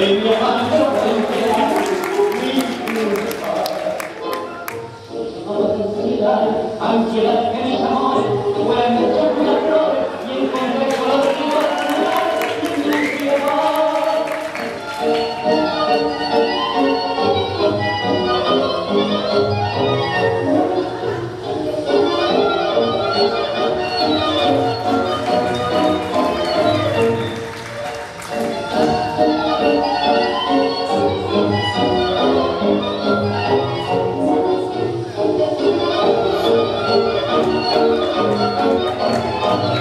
e mio manto anche la carica Oh,